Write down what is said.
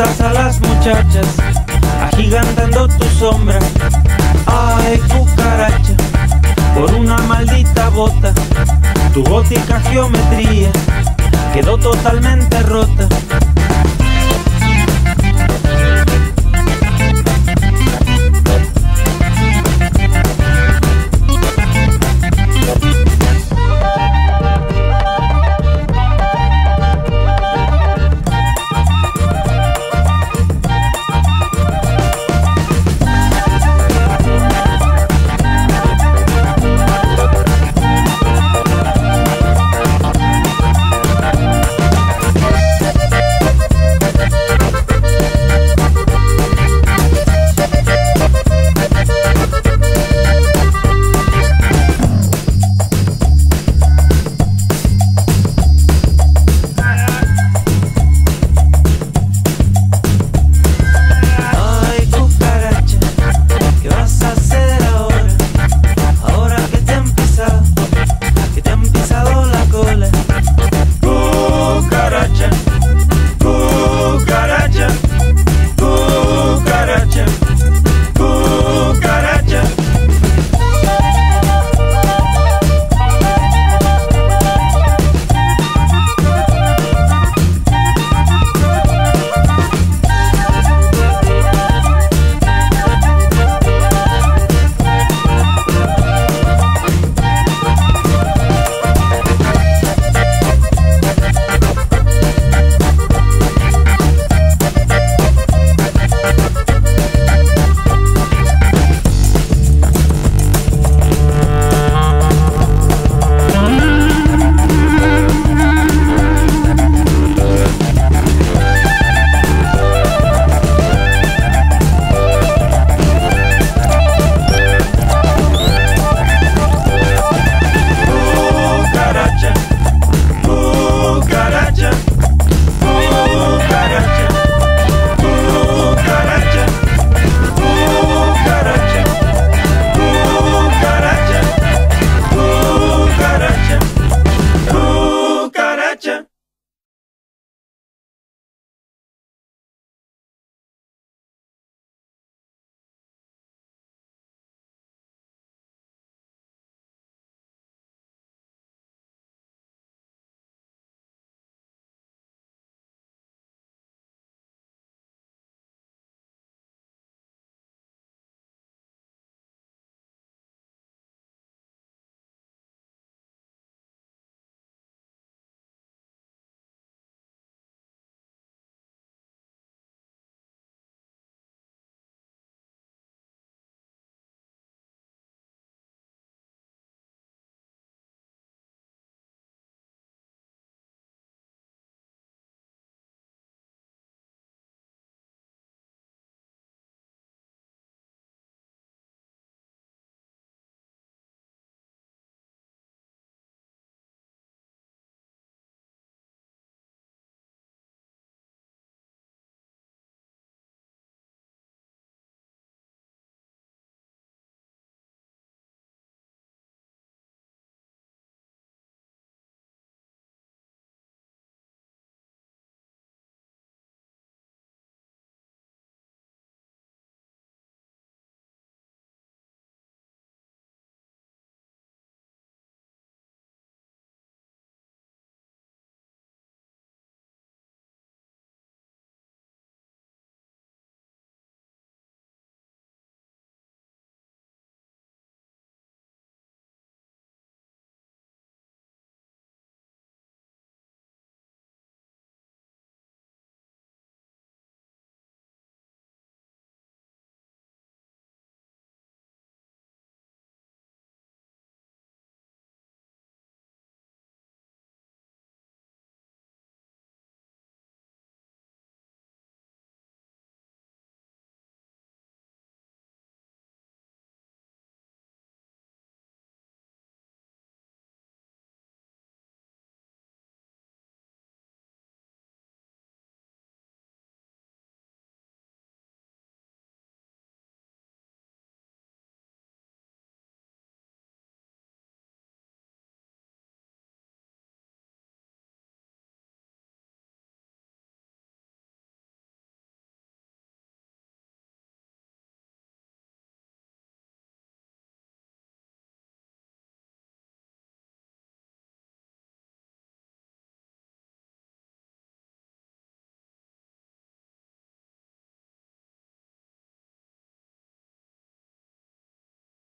A las muchachas, agigantando tu sombra. Ay, cucaracha, por una maldita bota, tu gótica geometría quedó totalmente rota.